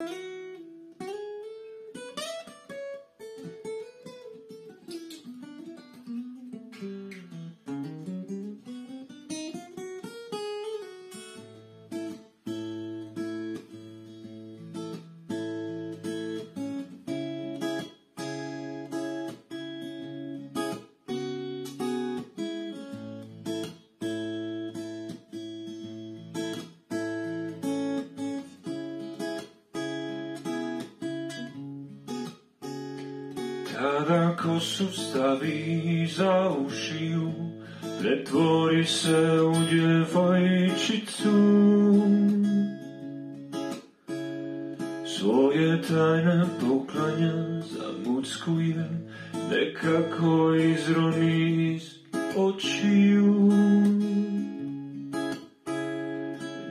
you Kada kosu staví za ušiju, pretvori se u djevojčicu. Svoje tajne poklanja zamuckuje, nekako izroni iz očiju.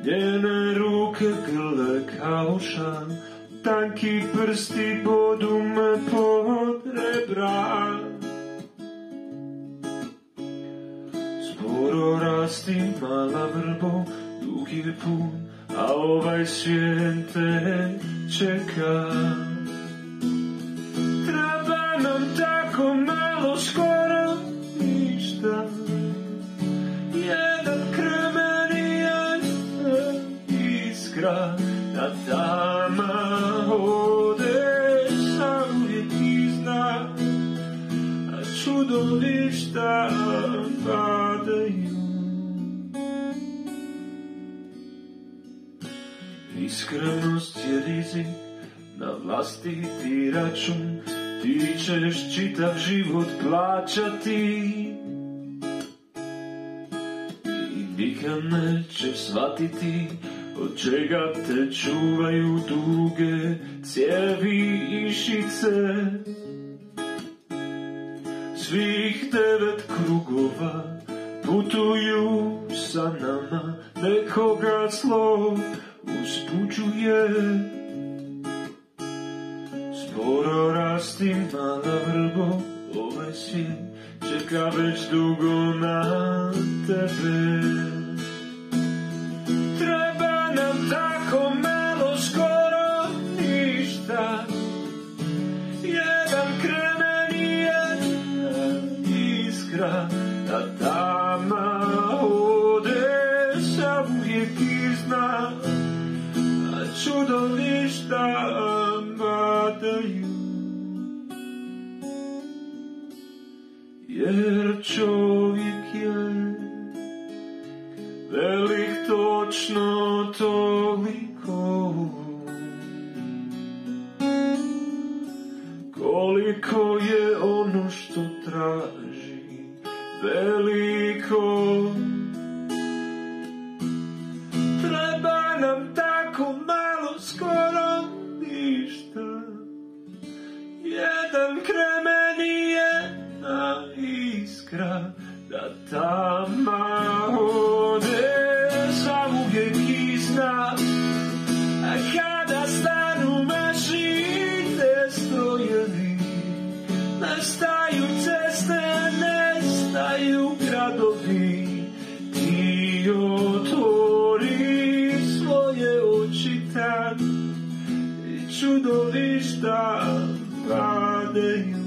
Njene ruke grle kao šan, tanki prsti bodu me pod rebra. Sporo rasti mala vrbo, je pun, a ovaj svijet te čeka. Ode sa uvijek izna, a čudovišta padaju. Iskrenost je rizik na vlastiti račun, ti ćeš čitav život plaćati. I nikad nećeš shvatiti od čega te čuvaju duge cijevi i šice. Svih devet krugova putuju sa nama, nekoga slov uspuđuje. Sporo rasti mala vrbo, ovaj svijet čeka već dugo na tebe. Iskra, da tama ode sa uvijek izna, a čudovišta padaju. Jer čovjek je velik točno toliko koliko je ono što jedan kremen i jedna iskra da tama ode sa uvijek izna. A kada stanu mašine strojevi nastaju ceste nestaju gradovi. Ti otvori svoje oči tad i čudovišta padaju